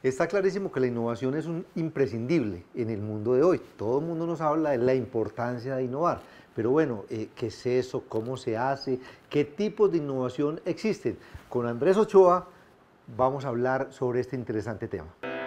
Está clarísimo que la innovación es un imprescindible en el mundo de hoy. Todo el mundo nos habla de la importancia de innovar. Pero bueno, eh, ¿qué es eso? ¿Cómo se hace? ¿Qué tipos de innovación existen? Con Andrés Ochoa vamos a hablar sobre este interesante tema.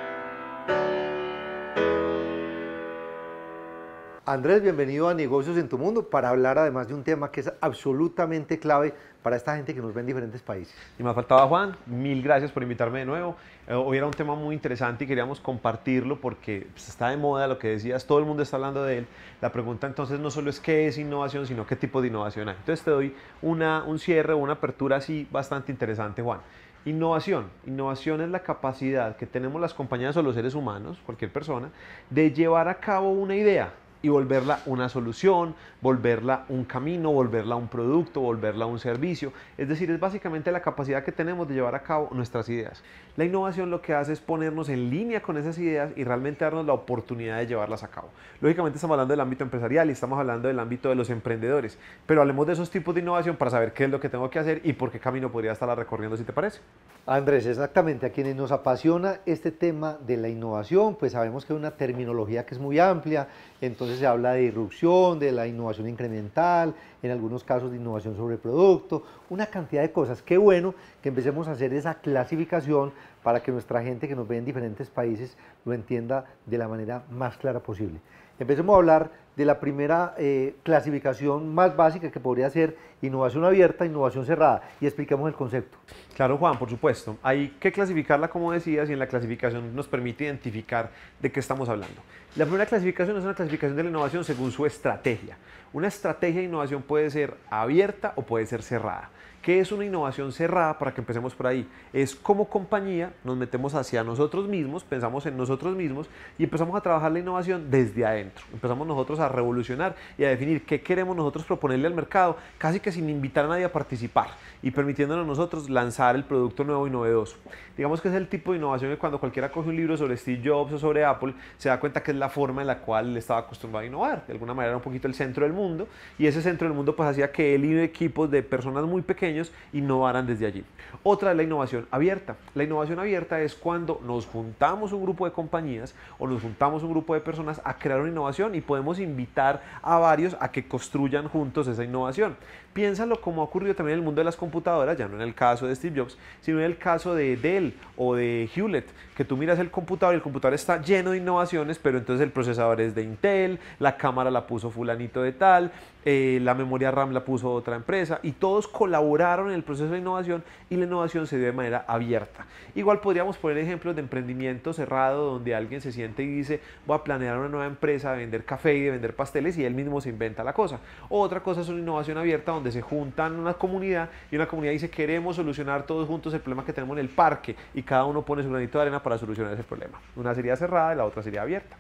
Andrés, bienvenido a Negocios en tu Mundo para hablar además de un tema que es absolutamente clave para esta gente que nos ve en diferentes países. Y me faltaba Juan, mil gracias por invitarme de nuevo. Eh, hoy era un tema muy interesante y queríamos compartirlo porque pues, está de moda lo que decías, todo el mundo está hablando de él. La pregunta entonces no solo es qué es innovación, sino qué tipo de innovación hay. Entonces te doy una, un cierre una apertura así bastante interesante, Juan. Innovación. Innovación es la capacidad que tenemos las compañías o los seres humanos, cualquier persona, de llevar a cabo una idea y volverla una solución, volverla un camino, volverla un producto, volverla un servicio. Es decir, es básicamente la capacidad que tenemos de llevar a cabo nuestras ideas. La innovación lo que hace es ponernos en línea con esas ideas y realmente darnos la oportunidad de llevarlas a cabo. Lógicamente estamos hablando del ámbito empresarial y estamos hablando del ámbito de los emprendedores, pero hablemos de esos tipos de innovación para saber qué es lo que tengo que hacer y por qué camino podría estar recorriendo, si te parece. Andrés, exactamente, a quienes nos apasiona este tema de la innovación, pues sabemos que es una terminología que es muy amplia, entonces se habla de irrupción, de la innovación incremental, en algunos casos de innovación sobre producto, una cantidad de cosas. Qué bueno que empecemos a hacer esa clasificación para que nuestra gente que nos ve en diferentes países lo entienda de la manera más clara posible. Empecemos a hablar de la primera eh, clasificación más básica que podría ser innovación abierta, innovación cerrada, y explicamos el concepto. Claro, Juan, por supuesto. Hay que clasificarla como decías y en la clasificación nos permite identificar de qué estamos hablando. La primera clasificación es una clasificación de la innovación según su estrategia. Una estrategia de innovación puede ser abierta o puede ser cerrada. ¿Qué es una innovación cerrada? Para que empecemos por ahí. Es como compañía, nos metemos hacia nosotros mismos, pensamos en nosotros mismos y empezamos a trabajar la innovación desde adentro. Empezamos nosotros a revolucionar y a definir qué queremos nosotros proponerle al mercado, casi que sin invitar a nadie a participar y permitiéndonos nosotros lanzar el producto nuevo y novedoso. Digamos que es el tipo de innovación que cuando cualquiera coge un libro sobre Steve Jobs o sobre Apple, se da cuenta que es la forma en la cual él estaba acostumbrado a innovar. De alguna manera era un poquito el centro del mundo y ese centro del mundo pues hacía que él y equipos de personas muy pequeñas innovaran desde allí. Otra es la innovación abierta. La innovación abierta es cuando nos juntamos un grupo de compañías o nos juntamos un grupo de personas a crear una innovación y podemos invitar a varios a que construyan juntos esa innovación. Piénsalo como ha ocurrido también en el mundo de las computadoras, ya no en el caso de Steve Jobs, sino en el caso de Dell o de Hewlett, que tú miras el computador y el computador está lleno de innovaciones, pero entonces el procesador es de Intel, la cámara la puso fulanito de tal, eh, la memoria RAM la puso otra empresa y todos colaboraron en el proceso de innovación y la innovación se dio de manera abierta. Igual podríamos poner ejemplos de emprendimiento cerrado donde alguien se siente y dice voy a planear una nueva empresa de vender café y de vender pasteles y él mismo se inventa la cosa. otra cosa es una innovación abierta donde se juntan una comunidad y una comunidad dice queremos solucionar todos juntos el problema que tenemos en el parque y cada uno pone su granito de arena para solucionar ese problema. Una sería cerrada y la otra sería abierta.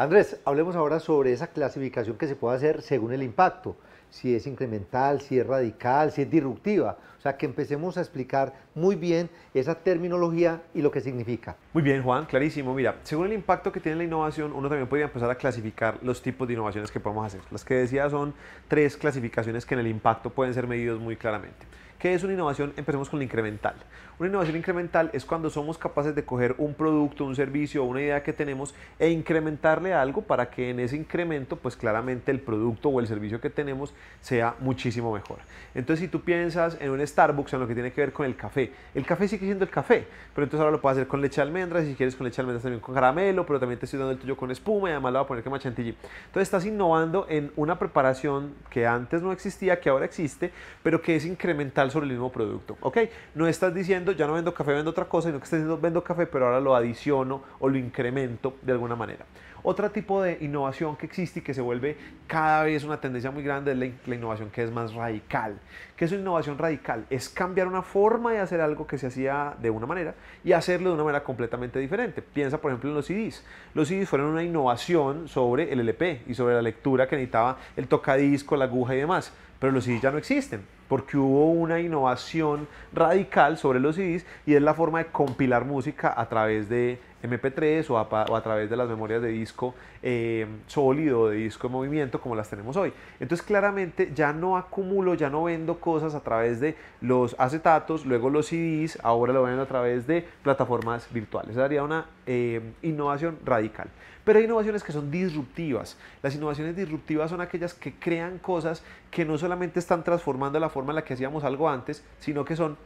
Andrés, hablemos ahora sobre esa clasificación que se puede hacer según el impacto, si es incremental, si es radical, si es disruptiva. O sea, que empecemos a explicar muy bien esa terminología y lo que significa. Muy bien, Juan, clarísimo. Mira, según el impacto que tiene la innovación, uno también podría empezar a clasificar los tipos de innovaciones que podemos hacer. Las que decía son tres clasificaciones que en el impacto pueden ser medidos muy claramente. ¿Qué es una innovación? Empecemos con la incremental. Una innovación incremental es cuando somos capaces de coger un producto, un servicio una idea que tenemos e incrementarle algo para que en ese incremento, pues claramente el producto o el servicio que tenemos sea muchísimo mejor. Entonces, si tú piensas en un Starbucks, en lo que tiene que ver con el café, el café sigue siendo el café, pero entonces ahora lo puedes hacer con leche de almendras, si quieres con leche de almendras también con caramelo, pero también te estoy dando el tuyo con espuma y además le voy a poner crema chantilly. Entonces, estás innovando en una preparación que antes no existía, que ahora existe, pero que es incremental sobre el mismo producto. ¿Ok? No estás diciendo, ya no vendo café, vendo otra cosa, sino que estás diciendo, vendo café, pero ahora lo adiciono o lo incremento de alguna manera. Otro tipo de innovación que existe y que se vuelve cada vez una tendencia muy grande es la, innovación que es más radical. ¿Qué es una innovación radical? Es cambiar una forma de hacer algo que se hacía de una manera y hacerlo de una manera completamente diferente. Piensa, por ejemplo, en los CDs. Los CDs fueron una innovación sobre el LP y sobre la lectura que necesitaba el tocadisco, la aguja y demás pero los CDs ya no existen porque hubo una innovación radical sobre los CDs y es la forma de compilar música a través de MP3 o a, través de las memorias de disco eh, sólido de disco en movimiento como las tenemos hoy. Entonces claramente ya no acumulo, ya no vendo cosas a través de los acetatos, luego los CDs, ahora lo vendo a través de plataformas virtuales. Esa sería una eh, innovación radical. Pero hay innovaciones que son disruptivas. Las innovaciones disruptivas son aquellas que crean cosas que no solamente están transformando la forma en la que hacíamos algo antes, sino que son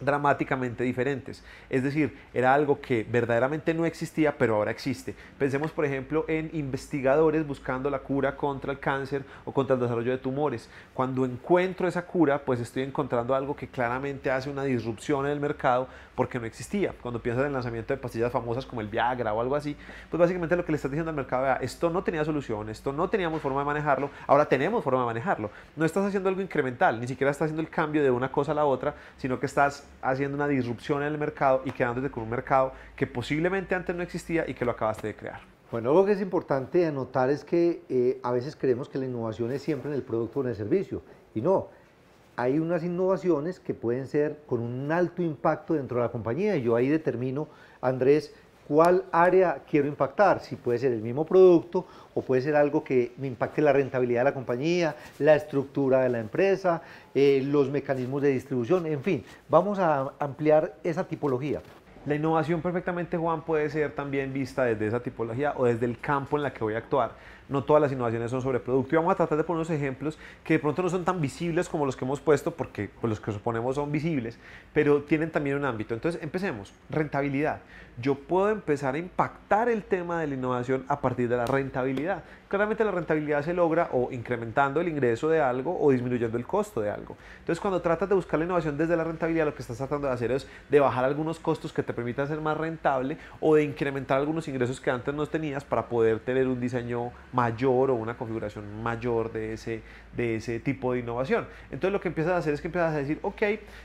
dramáticamente diferentes. Es decir, era algo que verdaderamente no existía, pero ahora existe. Pensemos, por ejemplo, en investigadores buscando la cura contra el cáncer o contra el desarrollo de tumores. Cuando encuentro esa cura, pues estoy encontrando algo que claramente hace una disrupción en el mercado porque no existía. Cuando piensas en el lanzamiento de pastillas famosas como el Viagra o algo así, pues básicamente lo que le estás diciendo al mercado, vea, esto no tenía solución, esto no teníamos forma de manejarlo, ahora tenemos forma de manejarlo. No estás haciendo algo incremental, ni siquiera estás haciendo el cambio de una cosa a la otra, sino que estás haciendo una disrupción en el mercado y quedándote con un mercado que posiblemente antes no existía y que lo acabaste de crear. Bueno, algo que es importante anotar es que eh, a veces creemos que la innovación es siempre en el producto o en el servicio, y no. Hay unas innovaciones que pueden ser con un alto impacto dentro de la compañía, yo ahí determino, Andrés, cuál área quiero impactar, si puede ser el mismo producto o puede ser algo que me impacte la rentabilidad de la compañía, la estructura de la empresa, eh, los mecanismos de distribución, en fin, vamos a ampliar esa tipología. La innovación perfectamente, Juan, puede ser también vista desde esa tipología o desde el campo en la que voy a actuar. No todas las innovaciones son sobre producto y vamos a tratar de poner unos ejemplos que de pronto no son tan visibles como los que hemos puesto, porque pues, los que suponemos son visibles, pero tienen también un ámbito. Entonces, empecemos. Rentabilidad. Yo puedo empezar a impactar el tema de la innovación a partir de la rentabilidad. Claramente la rentabilidad se logra o incrementando el ingreso de algo o disminuyendo el costo de algo. Entonces, cuando tratas de buscar la innovación desde la rentabilidad, lo que estás tratando de hacer es de bajar algunos costos que te permitan ser más rentable o de incrementar algunos ingresos que antes no tenías para poder tener un diseño mayor o una configuración mayor de ese, de ese tipo de innovación. Entonces, lo que empiezas a hacer es que empiezas a decir, ok,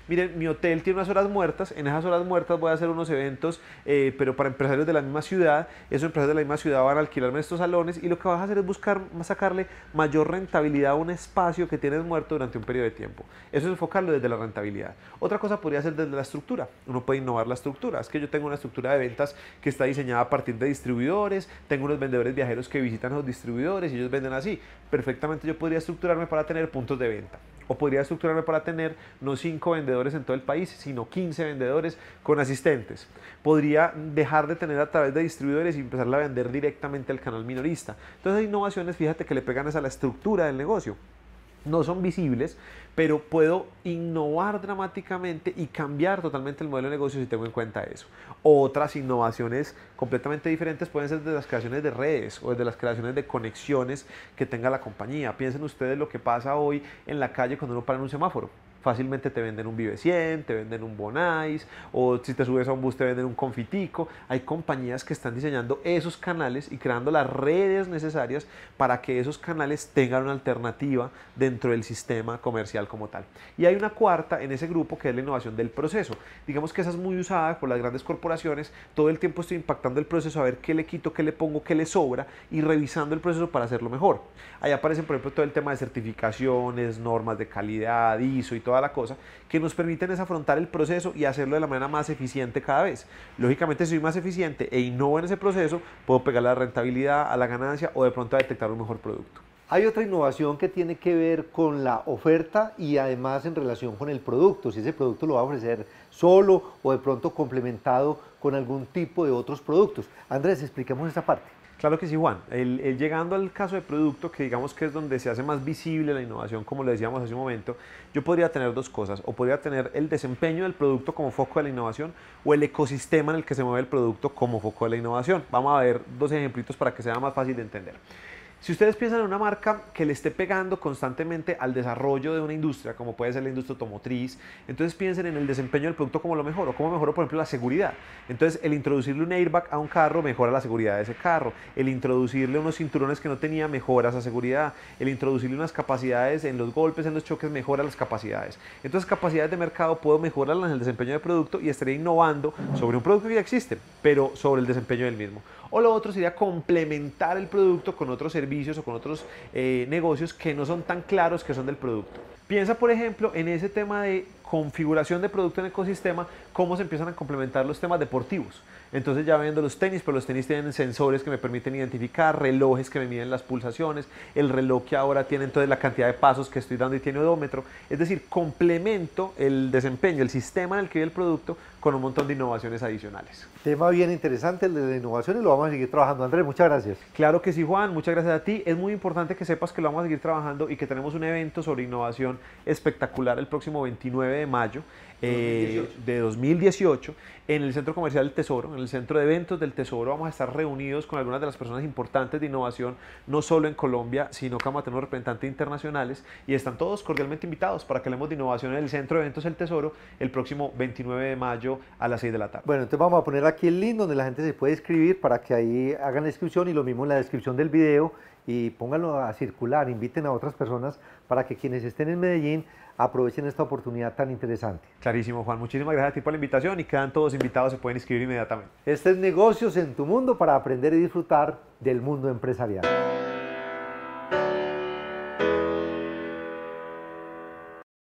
miren, mi hotel tiene unas horas muertas, en esas horas muertas voy a hacer unos eventos, eh, pero para empresarios de la misma ciudad, esos empresarios de la misma ciudad van a alquilarme estos salones y lo que vas a hacer es buscar sacarle mayor rentabilidad a un espacio que tienes muerto durante un periodo de tiempo. Eso es enfocarlo desde la rentabilidad. Otra cosa podría ser desde la estructura. Uno puede innovar la estructura. Es que yo tengo una estructura de ventas que está diseñada a partir de distribuidores, tengo unos vendedores viajeros que visitan los distribuidores y ellos venden así. Perfectamente yo podría estructurarme para tener puntos de venta. O podría estructurarme para tener no 5 vendedores en todo el país, sino 15 vendedores con asistentes. Podría dejar de tener a través de distribuidores y empezar a vender directamente al canal minorista. Entonces hay innovaciones, fíjate que le pegan a la estructura del negocio no son visibles, pero puedo innovar dramáticamente y cambiar totalmente el modelo de negocio si tengo en cuenta eso. Otras innovaciones completamente diferentes pueden ser de las creaciones de redes o de las creaciones de conexiones que tenga la compañía. Piensen ustedes lo que pasa hoy en la calle cuando uno para en un semáforo fácilmente te venden un Vive 100, te venden un Bonais, o si te subes a un bus te venden un Confitico. Hay compañías que están diseñando esos canales y creando las redes necesarias para que esos canales tengan una alternativa dentro del sistema comercial como tal. Y hay una cuarta en ese grupo que es la innovación del proceso. Digamos que esa es muy usada por las grandes corporaciones. Todo el tiempo estoy impactando el proceso a ver qué le quito, qué le pongo, qué le sobra y revisando el proceso para hacerlo mejor. Ahí aparecen, por ejemplo, todo el tema de certificaciones, normas de calidad, ISO y todo toda la cosa, que nos permiten es afrontar el proceso y hacerlo de la manera más eficiente cada vez. Lógicamente, si soy más eficiente e innovo en ese proceso, puedo pegar la rentabilidad, a la ganancia o de pronto detectar un mejor producto. Hay otra innovación que tiene que ver con la oferta y además en relación con el producto, si ese producto lo va a ofrecer solo o de pronto complementado con algún tipo de otros productos. Andrés, expliquemos esa parte. Claro que sí, Juan. El, llegando al caso de producto, que digamos que es donde se hace más visible la innovación, como le decíamos hace un momento, yo podría tener dos cosas. O podría tener el desempeño del producto como foco de la innovación o el ecosistema en el que se mueve el producto como foco de la innovación. Vamos a ver dos ejemplitos para que sea más fácil de entender. Si ustedes piensan en una marca que le esté pegando constantemente al desarrollo de una industria, como puede ser la industria automotriz, entonces piensen en el desempeño del producto como lo mejor, o como mejoró, por ejemplo, la seguridad. Entonces, el introducirle un airbag a un carro mejora la seguridad de ese carro. El introducirle unos cinturones que no tenía mejora esa seguridad. El introducirle unas capacidades en los golpes, en los choques, mejora las capacidades. Entonces, capacidades de mercado puedo mejorarlas en el desempeño del producto y estaría innovando sobre un producto que ya existe, pero sobre el desempeño del mismo. O lo otro sería complementar el producto con otros servicios o con otros eh, negocios que no son tan claros que son del producto. Piensa, por ejemplo, en ese tema de configuración de producto en ecosistema cómo se empiezan a complementar los temas deportivos. Entonces ya viendo los tenis, pero los tenis tienen sensores que me permiten identificar, relojes que me miden las pulsaciones, el reloj que ahora tiene entonces la cantidad de pasos que estoy dando y tiene odómetro. Es decir, complemento el desempeño, el sistema en el que vive el producto con un montón de innovaciones adicionales. Tema bien interesante el de la innovación y lo vamos a seguir trabajando. Andrés, muchas gracias. Claro que sí, Juan, muchas gracias a ti. Es muy importante que sepas que lo vamos a seguir trabajando y que tenemos un evento sobre innovación espectacular el próximo 29 de mayo eh, de 2018 en el Centro Comercial del Tesoro, en el Centro de Eventos del Tesoro. Vamos a estar reunidos con algunas de las personas importantes de innovación, no solo en Colombia, sino que vamos a tener representantes internacionales y están todos cordialmente invitados para que hablemos de innovación en el Centro de Eventos del Tesoro el próximo 29 de mayo a las 6 de la tarde. Bueno, entonces vamos a poner aquí el link donde la gente se puede escribir para que ahí hagan la inscripción y lo mismo en la descripción del video y pónganlo a circular, inviten a otras personas para que quienes estén en Medellín aprovechen esta oportunidad tan interesante. Clarísimo, Juan. Muchísimas gracias a ti por la invitación y quedan todos invitados, se pueden inscribir inmediatamente. Este es Negocios en tu Mundo para aprender y disfrutar del mundo empresarial.